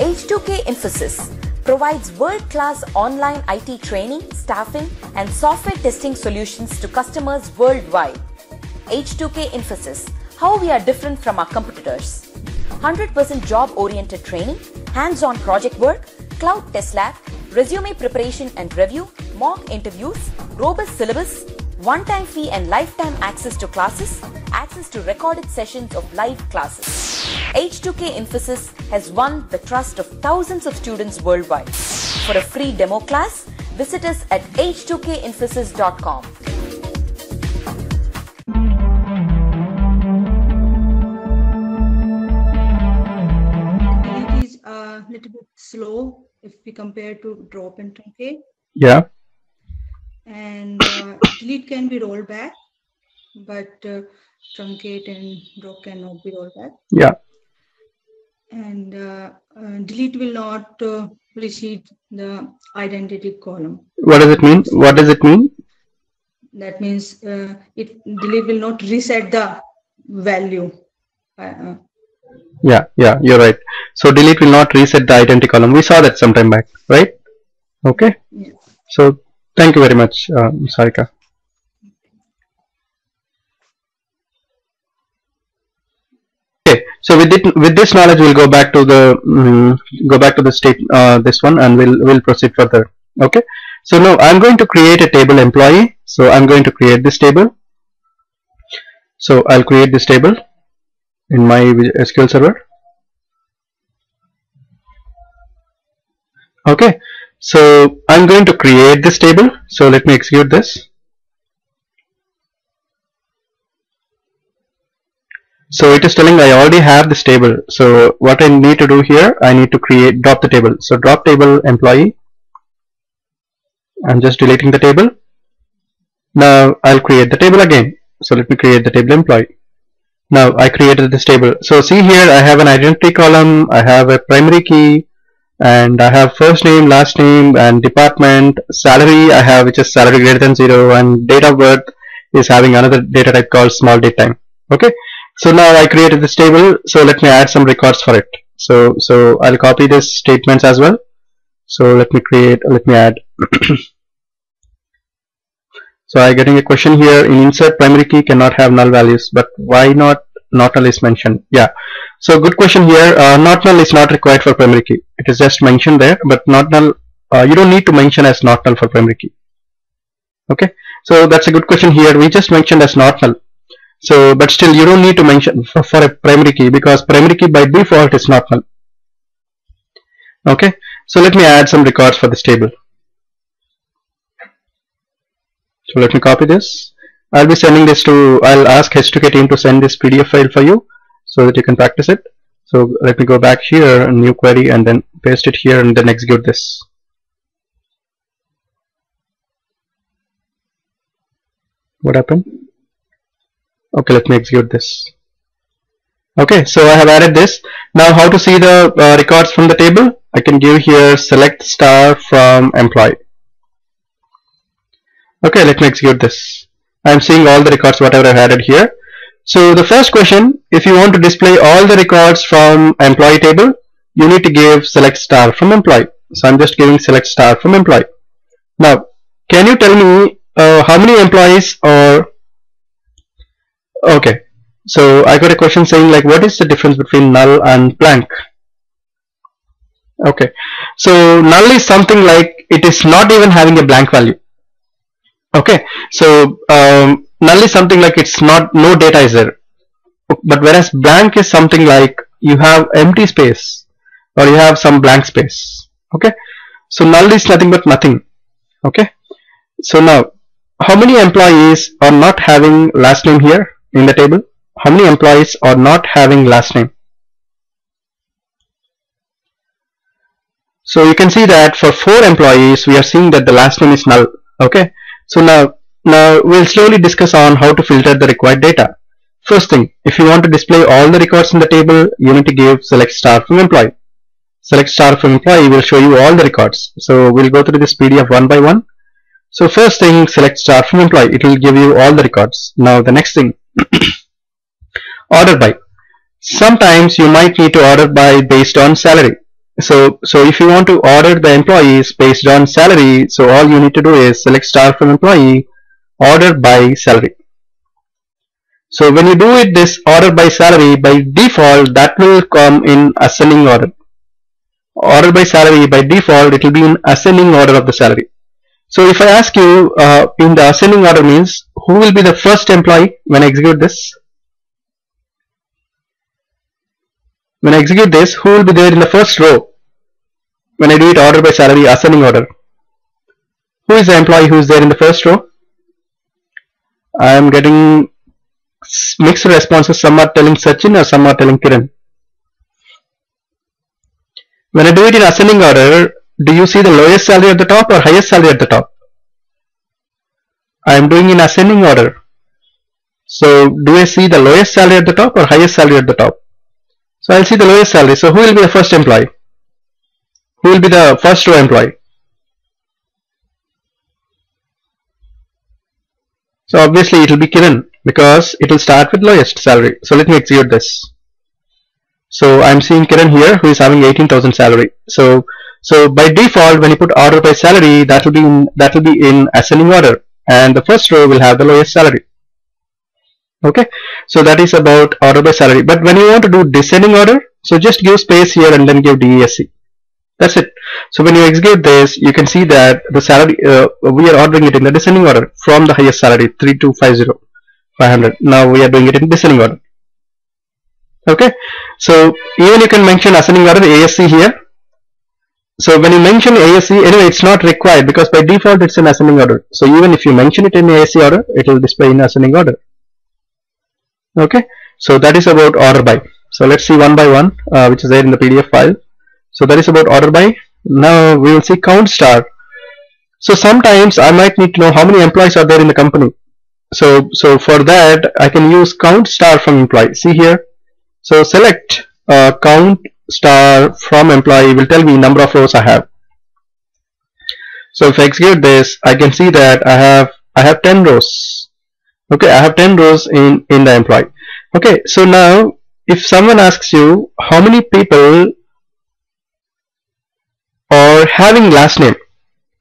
H2K Infosys provides world-class online IT training, staffing, and software testing solutions to customers worldwide. H2K Infosys, how we are different from our competitors. 100% job-oriented training, hands-on project work, cloud test lab, resume preparation and review, mock interviews, robust syllabus, one-time fee and lifetime access to classes, access to recorded sessions of live classes. H2K Infosys has won the trust of thousands of students worldwide. For a free demo class, visit us at h2kinfosys.com. little bit slow if we compare to drop and truncate. Yeah. And uh, delete can be rolled back, but uh, truncate and drop cannot be rolled back. Yeah. And uh, uh, delete will not uh, receive the identity column. What does it mean? What does it mean? That means uh, it delete will not reset the value. Yeah, yeah, you're right. So delete will not reset the identity column. We saw that sometime back, right? Okay. yeah. So thank you very much, uh, Sarika. Okay. So with it, with this knowledge, we'll go back to the mm, go back to the state uh, this one, and we'll we'll proceed further. Okay. So now I'm going to create a table employee. So I'm going to create this table. So I'll create this table in my SQL Server. Okay, so I'm going to create this table. So let me execute this. So it is telling I already have this table. So what I need to do here, I need to create drop the table. So drop table employee. I'm just deleting the table. Now I'll create the table again. So let me create the table employee. Now I created this table. So see here I have an identity column, I have a primary key, and I have first name, last name, and department. Salary I have which is salary greater than zero, and date of birth is having another data type called small date time. Okay. So now I created this table. So let me add some records for it. So so I'll copy this statements as well. So let me create. Let me add. So I'm getting a question here in insert primary key cannot have null values, but why not not null is mentioned? Yeah. So good question here. Uh, not null is not required for primary key. It is just mentioned there, but not null. Uh, you don't need to mention as not null for primary key. Okay. So that's a good question here. We just mentioned as not null. So, but still you don't need to mention for, for a primary key because primary key by default is not null. Okay. So let me add some records for this table. So let me copy this. I'll be sending this to, I'll ask H2K team to send this PDF file for you so that you can practice it. So let me go back here, new query and then paste it here and then execute this. What happened? Okay, let me execute this. Okay, so I have added this. Now how to see the uh, records from the table? I can give here select star from employee. Okay, let me execute this. I'm seeing all the records whatever I've added here. So the first question, if you want to display all the records from employee table, you need to give select star from employee. So I'm just giving select star from employee. Now, can you tell me uh, how many employees are okay so I got a question saying like what is the difference between null and blank okay so null is something like it is not even having a blank value okay so um, null is something like it's not no data is there. But whereas blank is something like you have empty space or you have some blank space. Okay so null is nothing but nothing. Okay so now how many employees are not having last name here in the table? How many employees are not having last name? So you can see that for four employees we are seeing that the last name is null. Okay so now now we'll slowly discuss on how to filter the required data first thing if you want to display all the records in the table you need to give select star from employee select star from employee will show you all the records. So we'll go through this PDF one by one. So first thing, select star from employee. It will give you all the records. Now the next thing, order by. Sometimes you might need to order by based on salary. So, so if you want to order the employees based on salary, so all you need to do is select star from employee, order by salary. So when you do it this order by salary, by default that will come in ascending order. Order by salary by default it will be in ascending order of the salary. So if I ask you uh, in the ascending order means who will be the first employee when I execute this? When I execute this, who will be there in the first row? When I do it order by salary ascending order. Who is the employee who is there in the first row? I am getting mixed responses. Some are telling Sachin or some are telling Kiran. When I do it in ascending order, do you see the lowest salary at the top or highest salary at the top? I am doing in ascending order. So do I see the lowest salary at the top or highest salary at the top? So I'll see the lowest salary. So who will be the first employee? Who will be the first row employee? So obviously it will be Kiran because it will start with lowest salary. So let me execute this. So I'm seeing Kiran here who is having 18,000 salary. So so by default when you put order by salary that will be in that will be in ascending order and the first row will have the lowest salary. Okay, so that is about order by salary. But when you want to do descending order, so just give space here and then give DESC. That's it. So when you execute this, you can see that the salary uh, we are ordering it in the descending order from the highest salary 3250 500. Now we are doing it in descending order. Okay, so even you can mention ascending order ASC here. So when you mention ASC, anyway, it's not required because by default it's in ascending order. So even if you mention it in ASC order, it will display in ascending order okay so that is about order by so let's see one by one uh, which is there in the PDF file so that is about order by. Now we will see count star. So sometimes I might need to know how many employees are there in the company. So so for that I can use count star from employee. See here. So select uh, count star from employee. Will tell me number of rows I have. So if I execute this I can see that I have I have 10 rows. Okay I have 10 rows in in the employee. Okay so now if someone asks you how many people are having last name.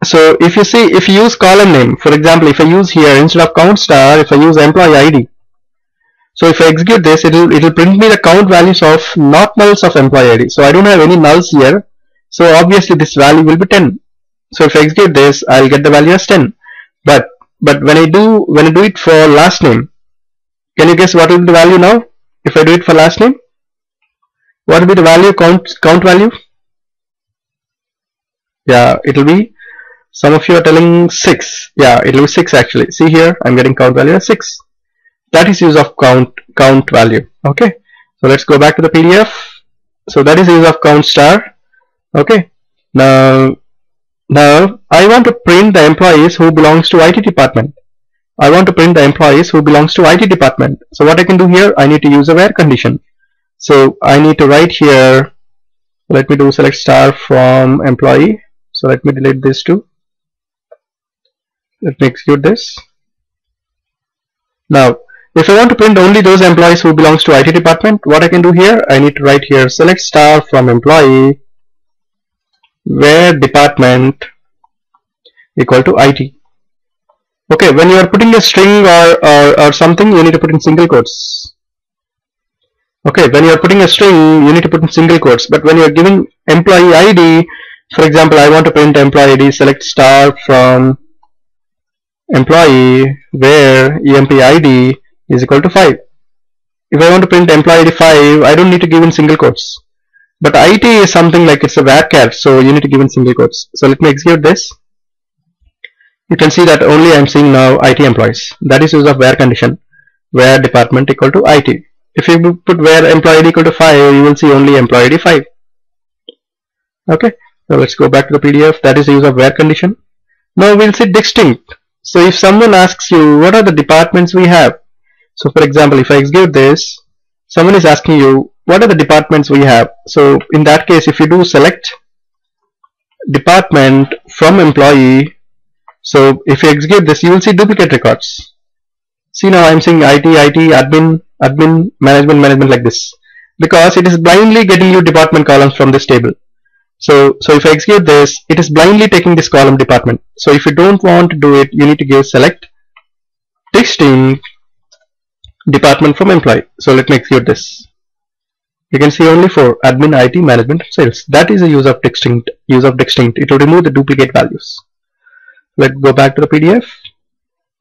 So if you see if you use column name for example if I use here instead of count star if I use employee ID so if I execute this it will it will print me the count values of not nulls of employee ID so I don't have any nulls here. So obviously this value will be 10 so if I execute this I'll get the value as 10 but but when I do when I do it for last name can you guess what will be the value now? If I do it for last name? What will be the value count count value yeah it will be some of you are telling 6 yeah it will be 6 actually see here I'm getting count value as 6 that is use of count count value okay so let's go back to the PDF so that is use of count star okay now now, I want to print the employees who belongs to IT department. I want to print the employees who belongs to IT department. So what I can do here, I need to use a where condition. So I need to write here, let me do select star from employee. So let me delete this too. Let me execute this. Now, if I want to print only those employees who belongs to IT department, what I can do here, I need to write here select star from employee where department equal to IT. Okay, when you are putting a string or, or, or something, you need to put in single quotes. Okay, when you are putting a string, you need to put in single quotes. But when you are giving employee ID, for example, I want to print employee ID, select star from employee where emp ID is equal to 5. If I want to print employee ID 5, I don't need to give in single quotes. But IT is something like it's a varchar, so you need to give in single quotes. So let me execute this. You can see that only I'm seeing now IT employees. That is use of where condition, where department equal to IT. If you put where employee ID equal to 5, you will see only employee ID 5. Okay, so let's go back to the PDF. That is the use of where condition. Now we'll see distinct. So if someone asks you, what are the departments we have? So for example, if I execute this, someone is asking you, what are the departments we have? So in that case, if you do select department from employee, so if you execute this, you will see duplicate records. See now I'm saying IT, IT, admin, admin, management, management like this because it is blindly getting you department columns from this table. So, so if I execute this, it is blindly taking this column department. So if you don't want to do it, you need to give select distinct department from employee. So let me execute this. You can see only for admin, IT, management, sales. That is a use of distinct. Use of distinct. It will remove the duplicate values. Let's go back to the PDF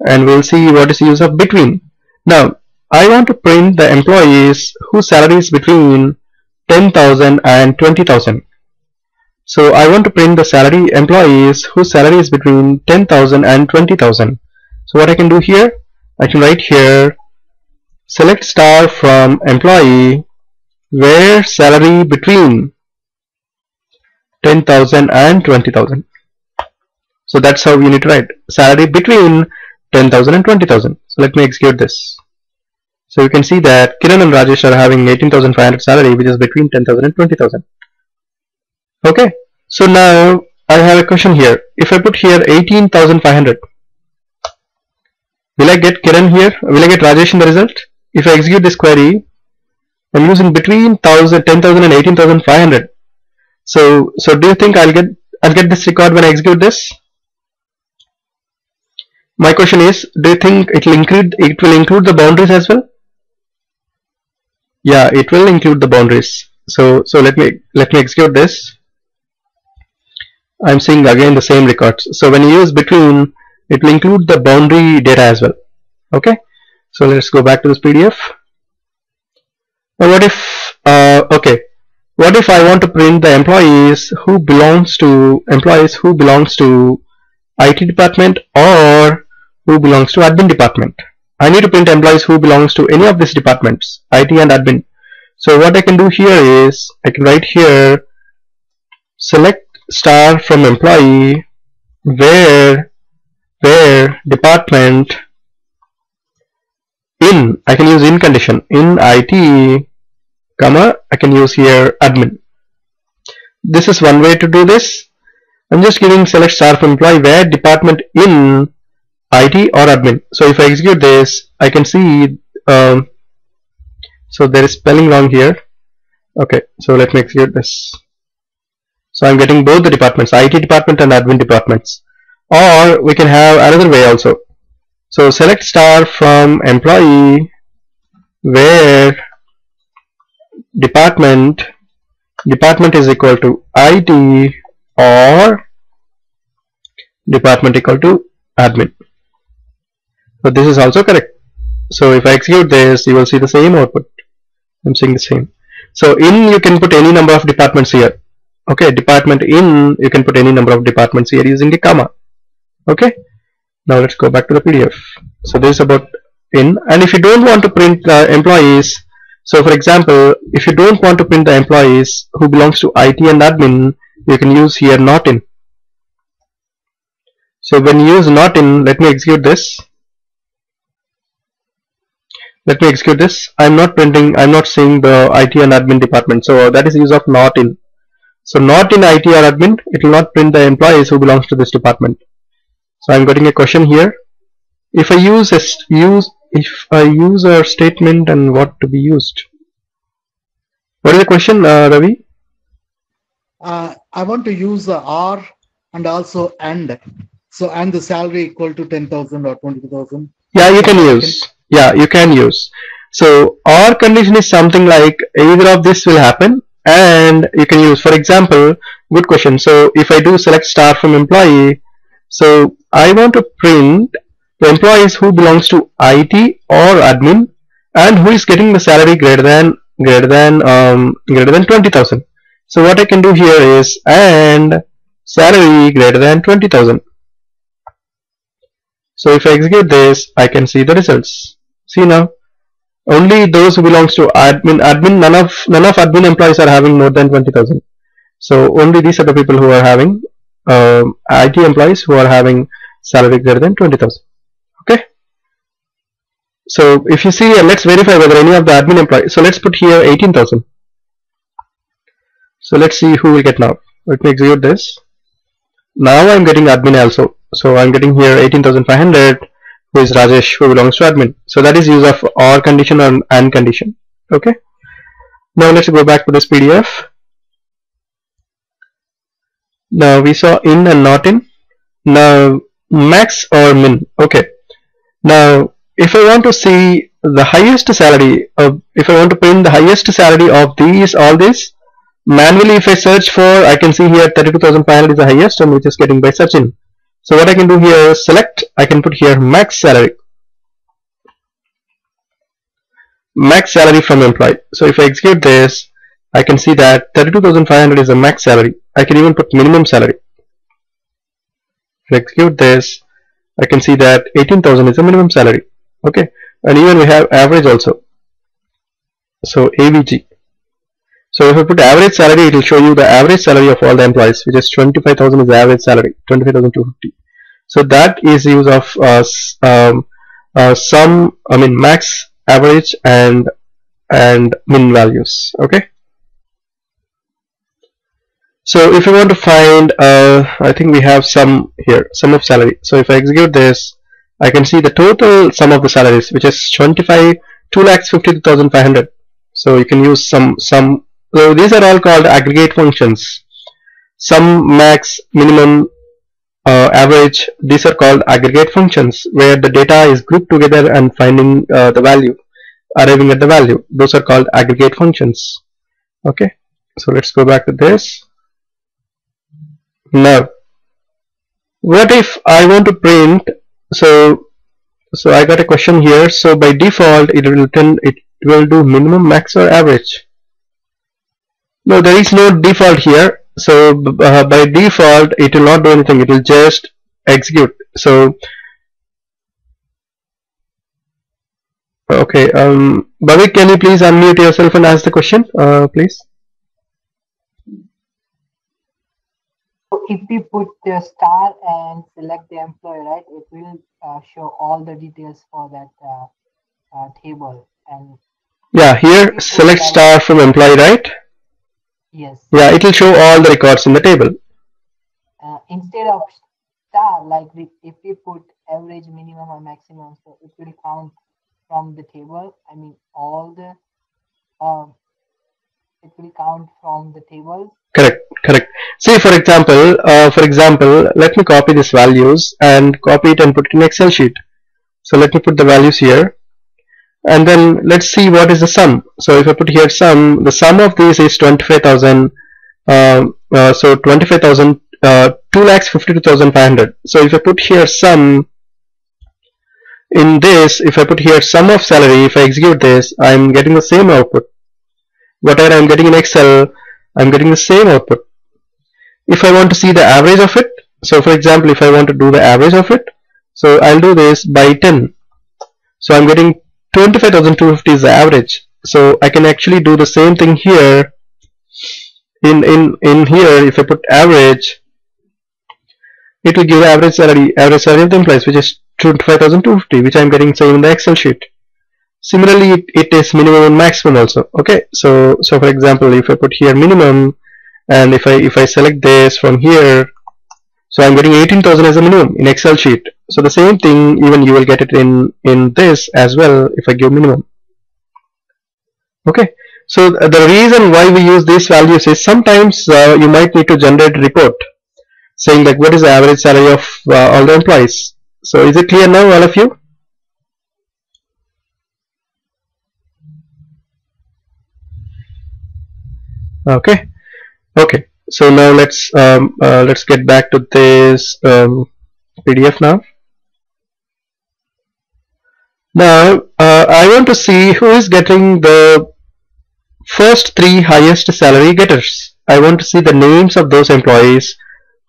and we'll see what is use of between. Now, I want to print the employees whose salary is between 10,000 and 20,000. So I want to print the salary employees whose salary is between 10,000 and 20,000. So what I can do here, I can write here select star from employee where salary between 10,000 and 20,000. So that's how we need to write salary between 10,000 and 20,000. So let me execute this. So you can see that Kiran and Rajesh are having 18,500 salary which is between 10,000 and 20,000. Okay, so now I have a question here. If I put here 18,500, will I get Kiran here? Will I get Rajesh in the result? If I execute this query, I'm using between 10,000 and 18,500. So, so do you think I'll get I'll get this record when I execute this? My question is, do you think it will include it will include the boundaries as well? Yeah, it will include the boundaries. So, so let me let me execute this. I'm seeing again the same records. So when you use between, it will include the boundary data as well. Okay. So let's go back to this PDF. Now what if, uh, okay, what if I want to print the employees who belongs to employees who belongs to IT department or who belongs to admin department. I need to print employees who belongs to any of these departments, IT and admin. So what I can do here is I can write here select star from employee where where department in I can use in condition in IT comma I can use here admin. This is one way to do this. I'm just giving select star from employee where department in IT or admin. So if I execute this I can see um, so there is spelling wrong here. Okay so let me execute this so I'm getting both the departments, IT department and admin departments. Or we can have another way also. So select star from employee where department department is equal to IT or department equal to admin. So this is also correct. So if I execute this, you will see the same output. I'm seeing the same. So in you can put any number of departments here okay department in you can put any number of departments here using the comma. Okay now let's go back to the PDF so this is about in and if you don't want to print the employees so for example if you don't want to print the employees who belongs to IT and admin you can use here not in. So when you use not in let me execute this. Let me execute this. I'm not printing I'm not seeing the IT and admin department so that is use of not in so not in IT or admin, it will not print the employees who belongs to this department. So I'm getting a question here. If I use a use if I use a statement and what to be used. What is the question, uh, Ravi? Uh, I want to use the R and also AND. So and the salary equal to 10,000 or 20,000. Yeah, you can use. Yeah, you can use. So OR condition is something like either of this will happen and you can use for example good question. So if I do select star from employee so I want to print the employees who belongs to IT or admin and who is getting the salary greater than greater than um, greater than 20,000 so what I can do here is and salary greater than 20,000 so if I execute this I can see the results. See now only those who belongs to admin admin none of none of admin employees are having more than 20000 so only these are the people who are having um, IT employees who are having salary greater than 20000 okay so if you see uh, let's verify whether any of the admin employees so let's put here 18000 So let's see who will get now. Let me execute this. Now I'm getting admin also. So I'm getting here 18,500 who is Rajesh who belongs to admin. So that is use of OR condition or AND condition. Okay. Now let's go back to this PDF. Now we saw in and not in. Now max or min. Okay. Now if I want to see the highest salary of if I want to print the highest salary of these all this manually if I search for I can see here 32,500 is the highest and which is getting by searching. So what I can do here is select I can put here max salary max salary from employee. So if I execute this I can see that 32,500 is the max salary. I can even put minimum salary. If I execute this I can see that 18,000 is the minimum salary okay and even we have average also so AVG so if I put average salary it will show you the average salary of all the employees which is 25,000 is the average salary 25,250 so that is use of uh, um, uh, sum I mean max average and and min values okay? So if you want to find uh, I think we have some here sum of salary. So if I execute this I can see the total sum of the salaries which is 25 2 lakhs 52,500 so you can use sum sum so these are all called aggregate functions. Sum max minimum uh, average these are called aggregate functions where the data is grouped together and finding uh, the value arriving at the value. Those are called aggregate functions. Okay? So let's go back to this. Now what if I want to print so so I got a question here. So by default it will return it will do minimum max or average no there is no default here. So uh, by default it will not do anything. It will just execute. So okay um Bhavik can you please unmute yourself and ask the question uh, please? So if we put the star and select the employee, right, it will uh, show all the details for that uh, uh, table. And yeah here select star from employee right yes, yeah it will show all the records in the table. Uh, instead of star, like we, if we put average, minimum, or maximum, so it will count from the table. I mean, all the um, it will count from the tables. correct correct. See for example uh, for example let me copy these values and copy it and put it in excel sheet. So let me put the values here and then let's see what is the sum. So if I put here sum the sum of these is 25,000 um, uh, so 25,000 uh, 2 lakhs 52,500 so if I put here sum in this if I put here sum of salary if I execute this I'm getting the same output. Whatever I'm getting in Excel I'm getting the same output. If I want to see the average of it so for example if I want to do the average of it so I'll do this by 10 so I'm getting 25,250 is the average. So I can actually do the same thing here. In in in here if I put average it will give the average salary average salary of the employees which is 25,250 which I'm getting same in the Excel sheet. Similarly it, it is minimum and maximum also okay? So so for example if I put here minimum and if I if I select this from here so I'm getting 18,000 as a minimum in Excel sheet so the same thing even you will get it in in this as well if I give minimum. Okay. So the reason why we use these values is sometimes uh, you might need to generate report saying like what is the average salary of uh, all the employees? So is it clear now all of you? Okay. Okay. So now let's um, uh, let's get back to this um, PDF now now uh, I want to see who is getting the first three highest salary getters. I want to see the names of those employees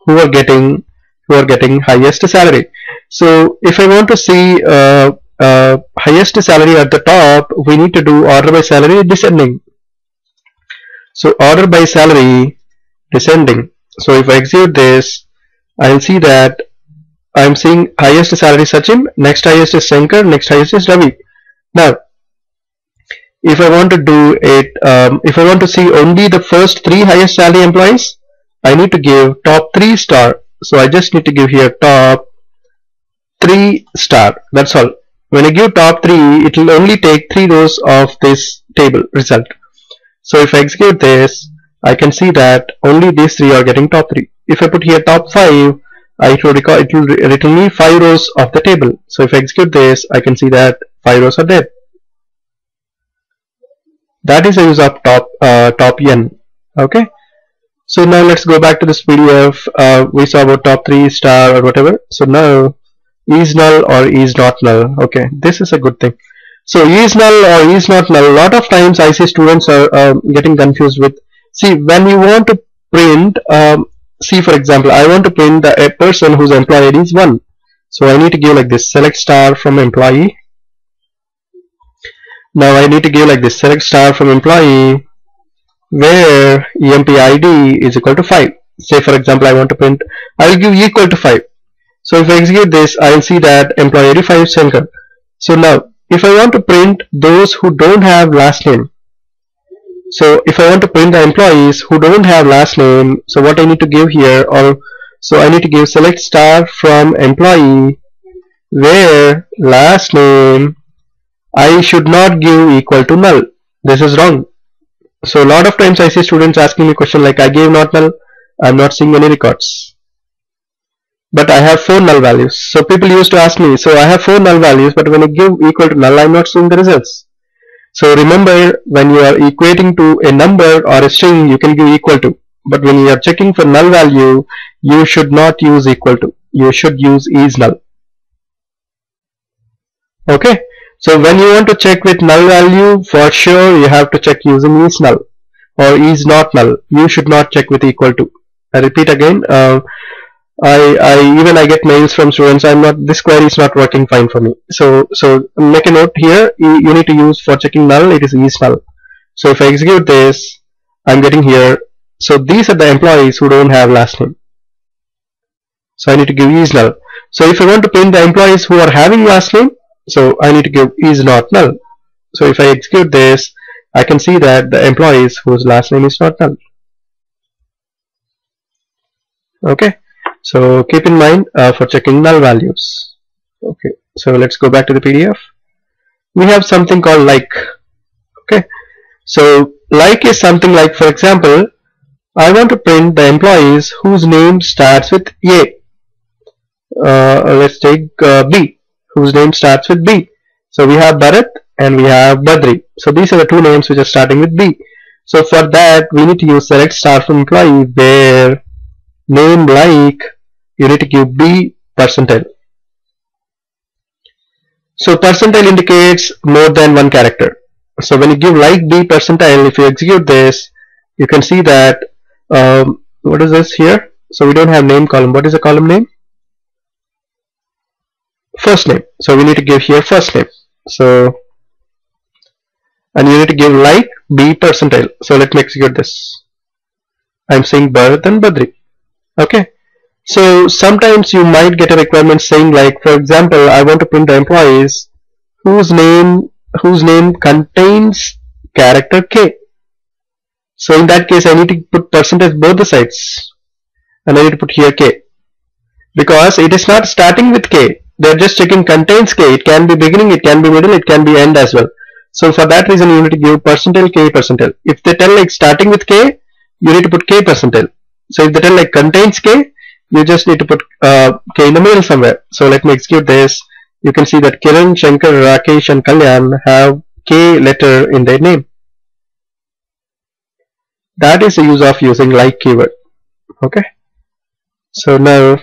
who are getting who are getting highest salary. So if I want to see uh, uh, highest salary at the top we need to do order by salary descending. So order by salary descending. So if I execute this, I'll see that I'm seeing highest salary Sachin, next highest is Shankar, next highest is Ravi. Now, if I want to do it, um, if I want to see only the first three highest salary employees, I need to give top three star. So I just need to give here top three star. That's all. When I give top three, it will only take three rows of this table result. So if I execute this, I can see that only these three are getting top three. If I put here top five, it will record it will return me five rows of the table. So if I execute this, I can see that five rows are there. That is the use of top uh, top n. Okay. So now let's go back to this PDF. Uh, we saw about top three star or whatever. So now is null or is not null. Okay, this is a good thing. So is null or is not null. A lot of times I see students are uh, getting confused with. See, when you want to print, um, see for example, I want to print the a person whose employee ID is one. So I need to give like this select star from employee. Now I need to give like this select star from employee where emp id is equal to 5 say for example I want to print I will give equal to 5 so if I execute this I will see that employee id 5 Shankar so now if I want to print those who don't have last name so if I want to print the employees who don't have last name so what I need to give here or so I need to give select star from employee where last name I should not give equal to null this is wrong so a lot of times I see students asking me question like I gave not null, I'm not seeing any records. But I have four null values. So people used to ask me, so I have four null values, but when I give equal to null, I'm not seeing the results. So remember, when you are equating to a number or a string, you can give equal to. But when you are checking for null value, you should not use equal to. You should use is null. Okay. So when you want to check with null value, for sure you have to check using is null or is not null. You should not check with equal to. I repeat again. Uh, I, I even I get mails from students. I'm not. This query is not working fine for me. So so make a note here. You, you need to use for checking null. It is is null. So if I execute this, I'm getting here. So these are the employees who don't have last name. So I need to give is null. So if I want to print the employees who are having last name, so I need to give is not null so if I execute this I can see that the employees whose last name is not null okay so keep in mind uh, for checking null values okay so let's go back to the PDF we have something called like okay so like is something like for example I want to print the employees whose name starts with A uh, let's take uh, B whose name starts with B. So we have Bharat and we have Badri. So these are the two names which are starting with B. So for that we need to use select star from employee where name like you need to give B percentile. So percentile indicates more than one character. So when you give like B percentile, if you execute this, you can see that um, what is this here? So we don't have name column. What is the column name? first name so we need to give here first name so and you need to give like b percentile so let me execute this I'm saying Bharat and Badri okay. So sometimes you might get a requirement saying like for example I want to print the employees whose name whose name contains character K. So in that case I need to put percentage both the sides and I need to put here K. Because it is not starting with K. They're just checking contains k. It can be beginning it can be middle it can be end as well. So for that reason you need to give percentile k percentile. If they tell like starting with k you need to put k percentile so if the tell like contains k you just need to put uh, k in the middle somewhere so let me execute this you can see that Kiran, Shankar, Rakesh and Kalyan have k letter in their name that is the use of using like keyword okay so now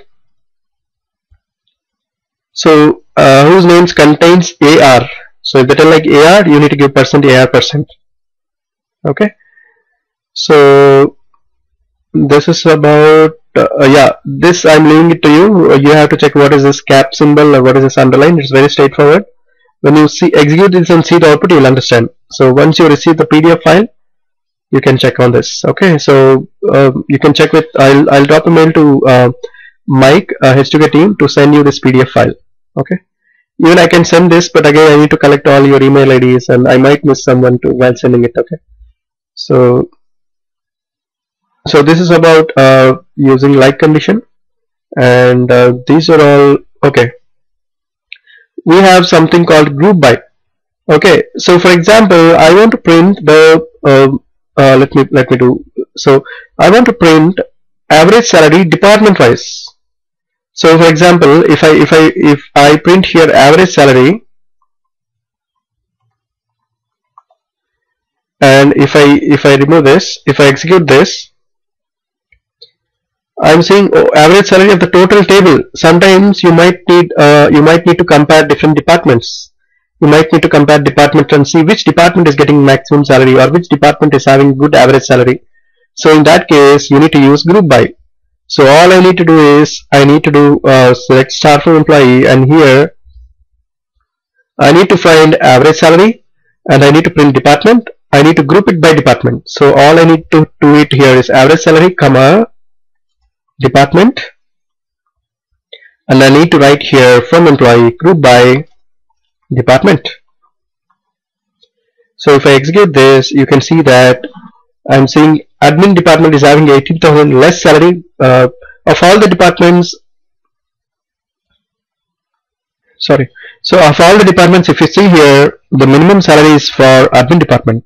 so uh, whose names contains AR. So if they tell like AR, you need to give percent AR percent. Okay. So this is about uh, yeah. This I'm leaving it to you. You have to check what is this cap symbol or what is this underline. It's very straightforward. When you see execute this and see the output, you will understand. So once you receive the PDF file, you can check on this. Okay. So uh, you can check with. I'll I'll drop a mail to uh, Mike uh, H2K team to send you this PDF file okay even I can send this but again I need to collect all your email IDs and I might miss someone too while sending it okay so so this is about uh, using like condition. And uh, these are all okay. We have something called group by. Okay so for example I want to print the uh, uh, let me let me do. So I want to print average salary department wise. So for example if I if I if I print here average salary and if I if I remove this if I execute this I'm saying oh, average salary of the total table. Sometimes you might need uh, you might need to compare different departments. You might need to compare departments and see which department is getting maximum salary or which department is having good average salary. So in that case, you need to use group by. So all I need to do is I need to do uh, select star from employee and here I need to find average salary and I need to print department. I need to group it by department. So all I need to do it here is average salary comma department. And I need to write here from employee group by department. So if I execute this you can see that I'm seeing admin department is having 18,000 less salary uh, of all the departments. Sorry. So of all the departments if you see here the minimum salary is for admin department.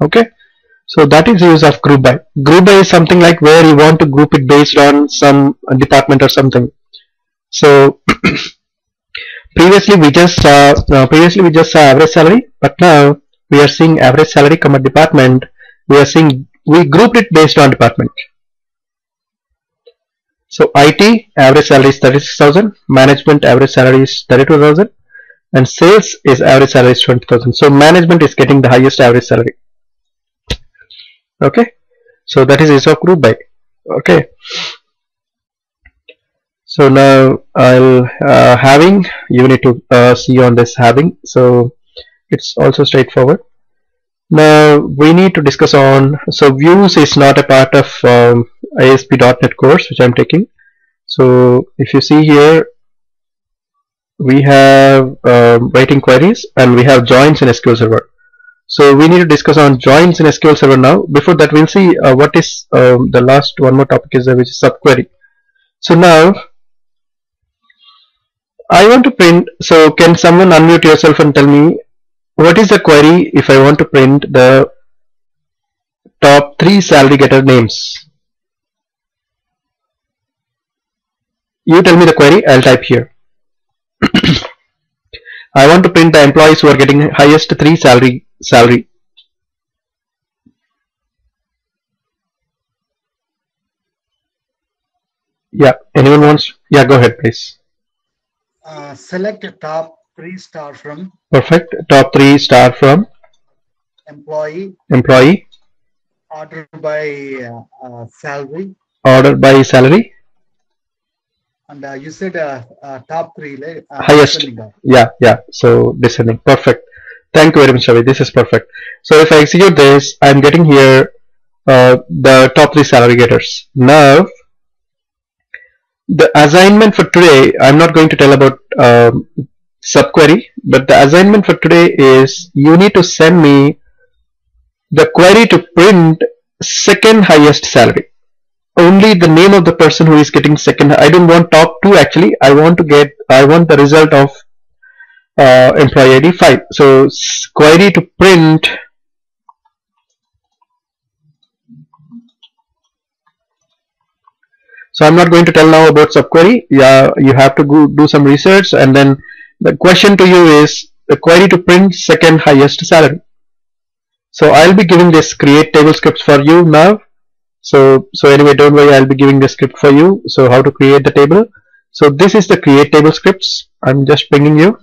Okay so that is use of group by. Group by is something like where you want to group it based on some department or something. So previously we just saw uh, previously we just saw average salary, but now we are seeing average salary come a department. We are seeing we grouped it based on department. So IT average salary is 36,000, management average salary is 32,000, and sales is average salary is 20,000. So management is getting the highest average salary okay? So that is of group by okay? So now I'll uh, having you need to uh, see on this having. So it's also straightforward. Now we need to discuss on so views is not a part of um, ASP.NET course which I'm taking. So if you see here we have um, writing queries and we have joins in SQL Server so we need to discuss on joins in SQL Server now. Before that, we'll see uh, what is um, the last one more topic is there, which is subquery. So now I want to print. So can someone unmute yourself and tell me what is the query if I want to print the top three salary getter names? You tell me the query. I'll type here. I want to print the employees who are getting highest three salary salary. Yeah anyone wants yeah go ahead please. Uh, select a top three star from perfect. Top three star from employee. Employee. Order by uh, uh, salary. Order by salary. And uh, you said uh, uh, top three uh, highest. yeah yeah. So descending. Perfect Thank you very much, Ravi. This is perfect. So if I execute this, I'm getting here uh, the top three salary getters. Now, the assignment for today, I'm not going to tell about um, subquery, but the assignment for today is you need to send me the query to print second highest salary. Only the name of the person who is getting second. I don't want top two actually. I want to get. I want the result of uh, employee ID 5. So query to print So I'm not going to tell now about subquery. Yeah, you have to go do some research and then the question to you is the query to print second highest salary. So I'll be giving this create table scripts for you now. So so anyway, don't worry, I'll be giving the script for you. So how to create the table. So this is the create table scripts. I'm just bringing you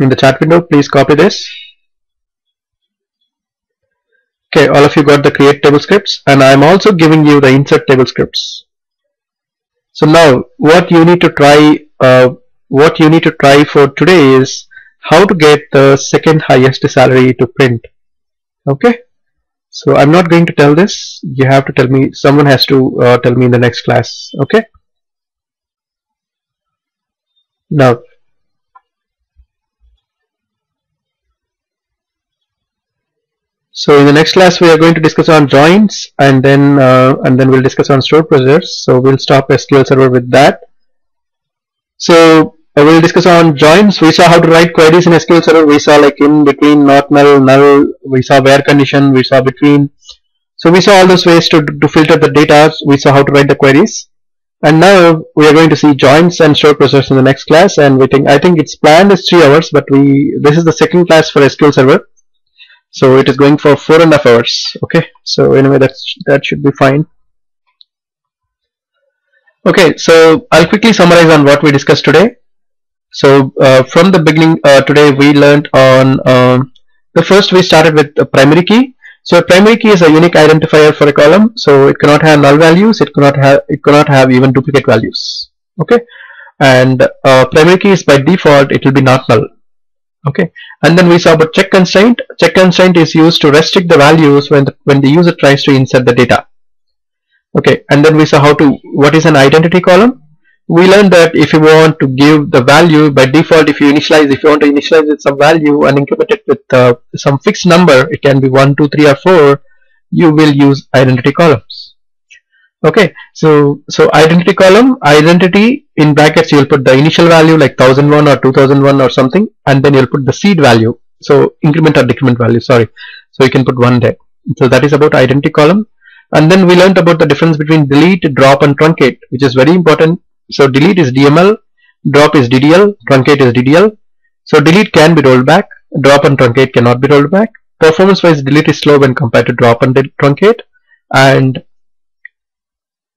in the chat window. Please copy this. Okay all of you got the create table scripts and I'm also giving you the insert table scripts. So now what you need to try uh, what you need to try for today is how to get the second highest salary to print. Okay? So I'm not going to tell this. You have to tell me someone has to uh, tell me in the next class. Okay? Now So in the next class we are going to discuss on joins and then uh, and then we'll discuss on stored procedures. So we'll stop SQL Server with that. So uh, we'll discuss on joins. We saw how to write queries in SQL Server. We saw like in between, not null, null. We saw where condition. We saw between. So we saw all those ways to, to filter the data. We saw how to write the queries. And now we are going to see joins and stored procedures in the next class. And we think I think it's planned as three hours, but we this is the second class for SQL Server so it is going for four and a half hours okay? So anyway that's that should be fine. Okay so I'll quickly summarize on what we discussed today. So uh, from the beginning uh, today we learned on um, the first we started with a primary key. So a primary key is a unique identifier for a column. So it cannot have null values. It cannot have it cannot have even duplicate values okay? And uh, primary key is by default it will be not null okay. And then we saw about check constraint check constraint is used to restrict the values when the, when the user tries to insert the data. Okay. And then we saw how to what is an identity column? We learned that if you want to give the value by default if you initialize if you want to initialize with some value and increment it with uh, some fixed number it can be 1 2 3 or 4 you will use identity columns okay so so identity column identity in brackets you'll put the initial value like 1001 or 2001 or something and then you'll put the seed value. So increment or decrement value sorry. So you can put one there. So that is about identity column. And then we learned about the difference between delete drop and truncate which is very important. So delete is dml drop is ddl truncate is ddl so delete can be rolled back drop and truncate cannot be rolled back. Performance wise delete is slow when compared to drop and truncate. And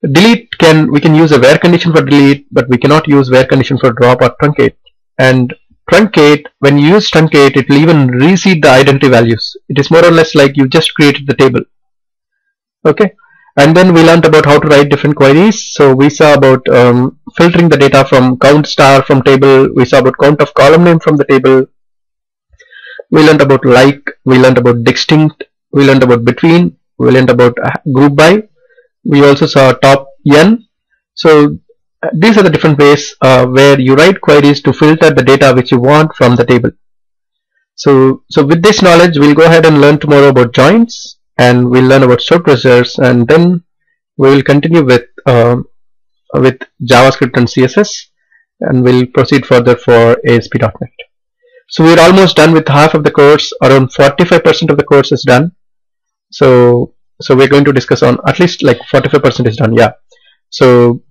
delete can we can use a where condition for delete but we cannot use where condition for drop or truncate. And truncate when you use truncate it will even reseed the identity values. It is more or less like you just created the table. Okay? And then we learned about how to write different queries. So we saw about um, filtering the data from count star from table. We saw about count of column name from the table. We learned about like. We learned about distinct. We learned about between. We learned about uh, group by we also saw top n so uh, these are the different ways uh, where you write queries to filter the data which you want from the table so so with this knowledge we'll go ahead and learn tomorrow about joins and we'll learn about procedures and then we will continue with uh, with JavaScript and CSS and we'll proceed further for ASP.NET. So we're almost done with half of the course, around 45% of the course is done. So so we're going to discuss on at least like 45% is done yeah. So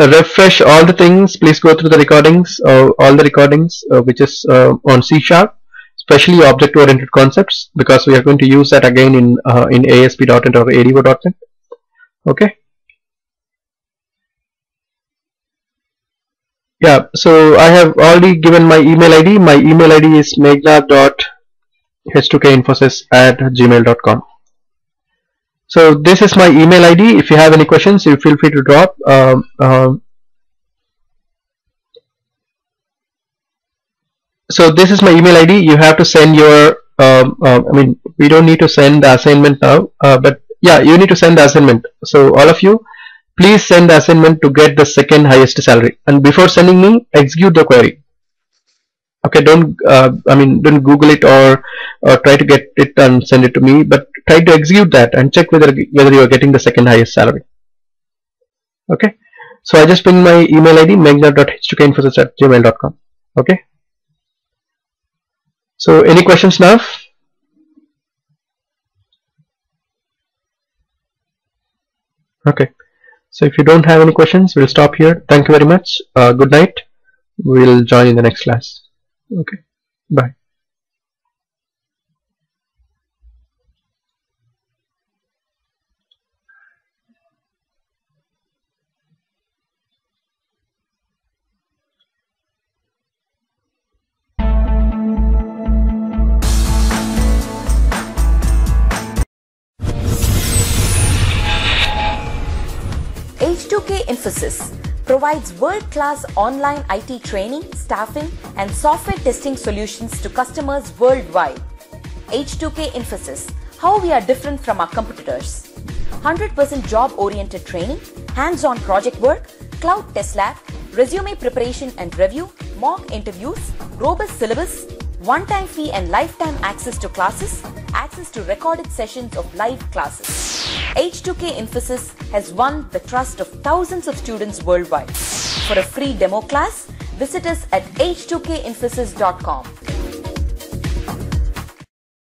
uh, refresh all the things. Please go through the recordings uh, all the recordings uh, which is uh, on C sharp especially object oriented concepts because we are going to use that again in uh, in ASP.NET or ADO.NET okay? Yeah so I have already given my email ID my email ID is meghna.h2kinfosys at gmail.com so this is my email ID. If you have any questions, you feel free to drop. Um, um, so this is my email ID. You have to send your. Um, uh, I mean, we don't need to send the assignment now, uh, but yeah, you need to send the assignment. So all of you, please send the assignment to get the second highest salary. And before sending me, execute the query okay don't uh, I mean don't google it or, or try to get it and send it to me but try to execute that and check whether whether you are getting the second highest salary. Okay? So I just ping my email id meghna.h2kinfosys at gmail.com okay? So any questions now? Okay. So if you don't have any questions we'll stop here. Thank you very much. Uh, good night. We'll join in the next class okay. Bye H2K Infosys provides world-class online IT training, staffing and software testing solutions to customers worldwide. H2K Infosys, how we are different from our competitors. 100% job-oriented training, hands-on project work, cloud test lab, resume preparation and review, mock interviews, robust syllabus, one-time fee and lifetime access to classes, access to recorded sessions of live classes. H2K Infosys has won the trust of thousands of students worldwide. For a free demo class, visit us at h2kinfosys.com.